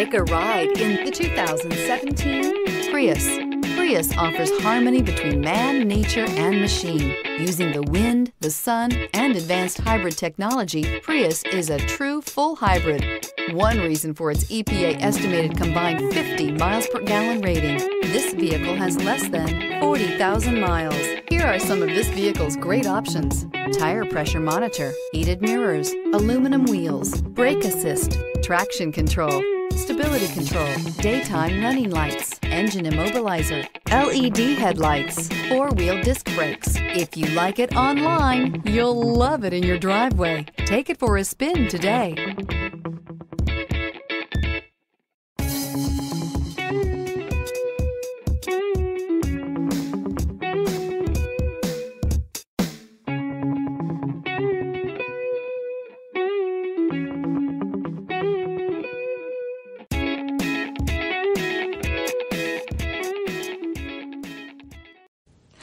Take a ride in the 2017 Prius. Prius offers harmony between man, nature, and machine. Using the wind, the sun, and advanced hybrid technology, Prius is a true full hybrid. One reason for its EPA estimated combined 50 miles per gallon rating. This vehicle has less than 40,000 miles. Here are some of this vehicle's great options. Tire pressure monitor, heated mirrors, aluminum wheels, brake assist, traction control, stability control, daytime running lights, engine immobilizer, LED headlights, four-wheel disc brakes. If you like it online, you'll love it in your driveway. Take it for a spin today.